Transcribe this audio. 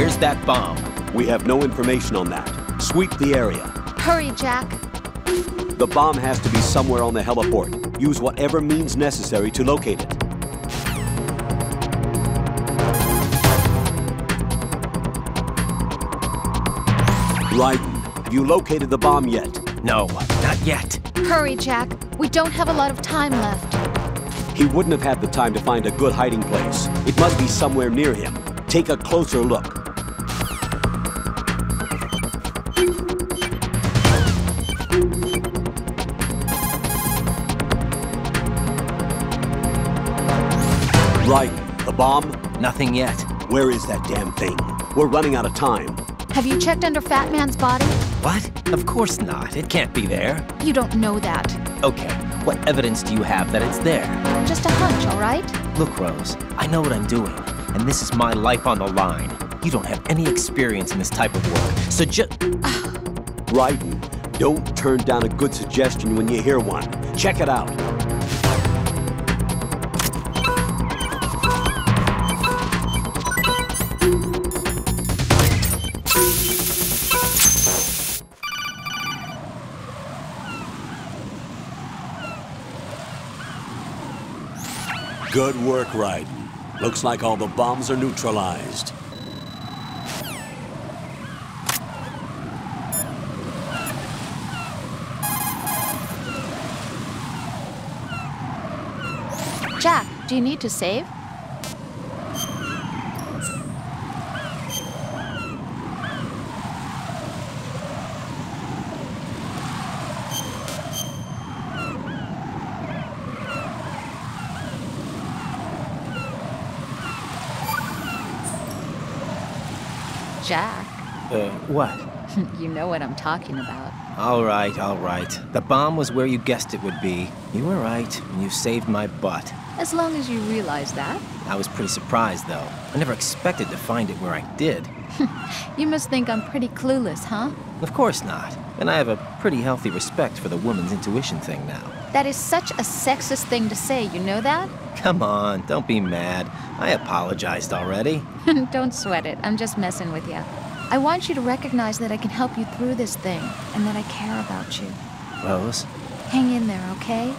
Where's that bomb? We have no information on that. Sweep the area. Hurry, Jack. The bomb has to be somewhere on the heliport. Use whatever means necessary to locate it. Raiden, have you located the bomb yet? No, not yet. Hurry, Jack. We don't have a lot of time left. He wouldn't have had the time to find a good hiding place. It must be somewhere near him. Take a closer look. Raiden, the bomb? Nothing yet. Where is that damn thing? We're running out of time. Have you checked under Fat Man's body? What? Of course not. It can't be there. You don't know that. Okay, what evidence do you have that it's there? Just a hunch, all right? Look, Rose, I know what I'm doing, and this is my life on the line. You don't have any experience in this type of work, so just. Raiden, don't turn down a good suggestion when you hear one. Check it out. Good work, Raiden. Looks like all the bombs are neutralized. Jack, do you need to save? Jack, Uh, what? you know what I'm talking about. All right, all right. The bomb was where you guessed it would be. You were right, and you saved my butt. As long as you realize that. I was pretty surprised, though. I never expected to find it where I did. You must think I'm pretty clueless, huh? Of course not. And I have a pretty healthy respect for the woman's intuition thing now. That is such a sexist thing to say, you know that? Come on, don't be mad. I apologized already. Don't sweat it. I'm just messing with you. I want you to recognize that I can help you through this thing and that I care about you. Rose, Hang in there, okay?